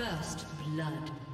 First blood.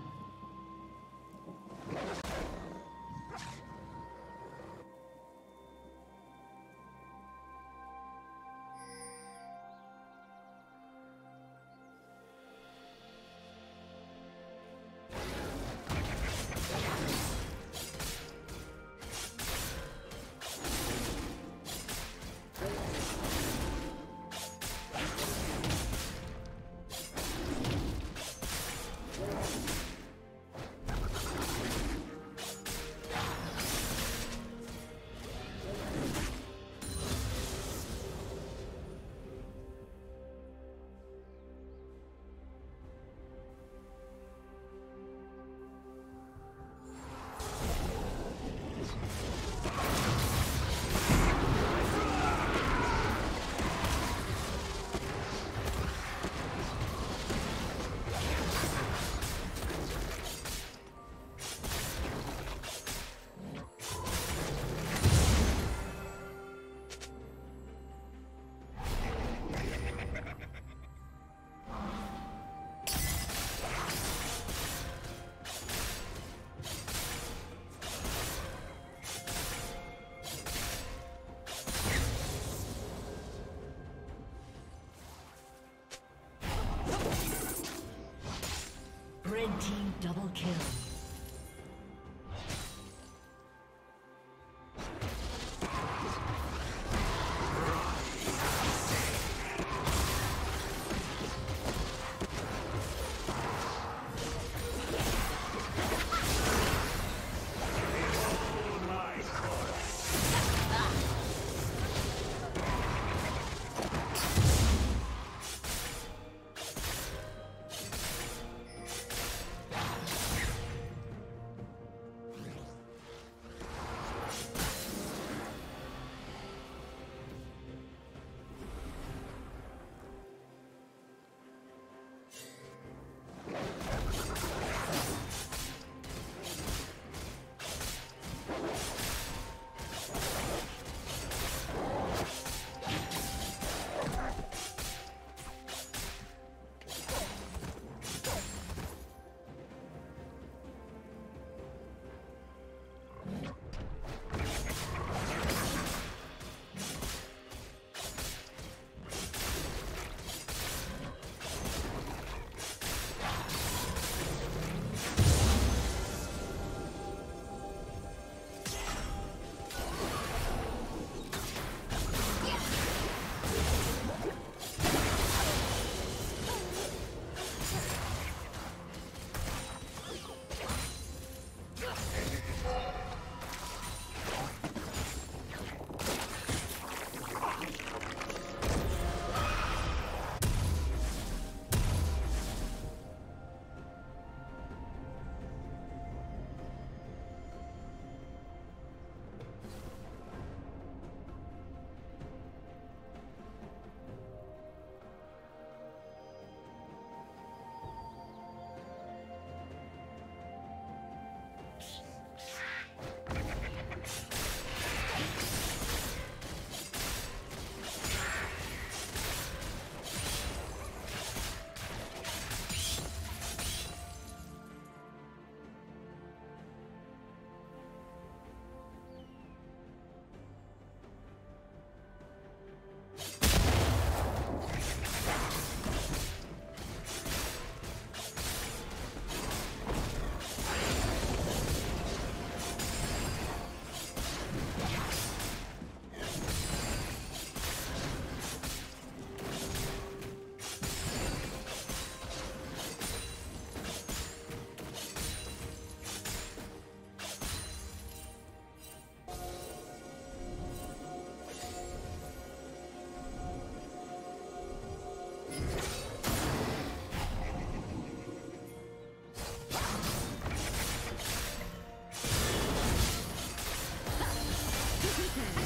Super.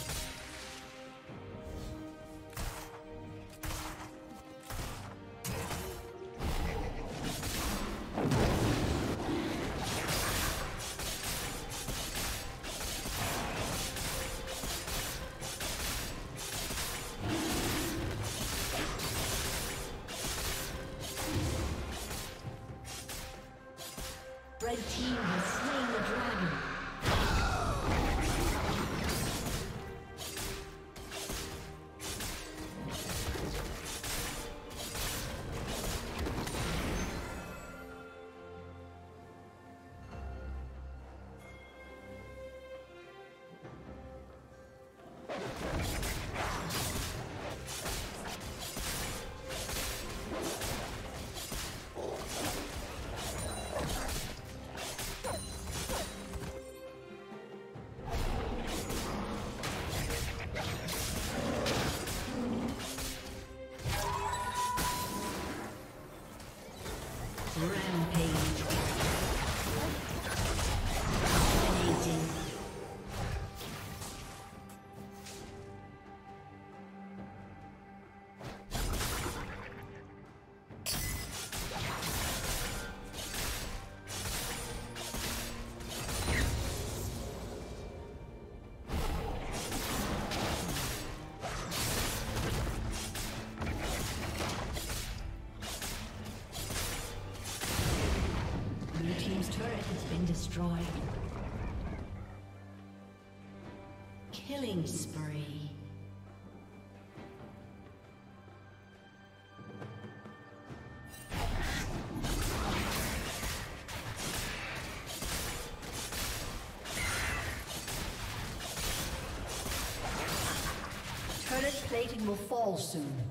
destroyed. Killing spree. Turret plating will fall soon.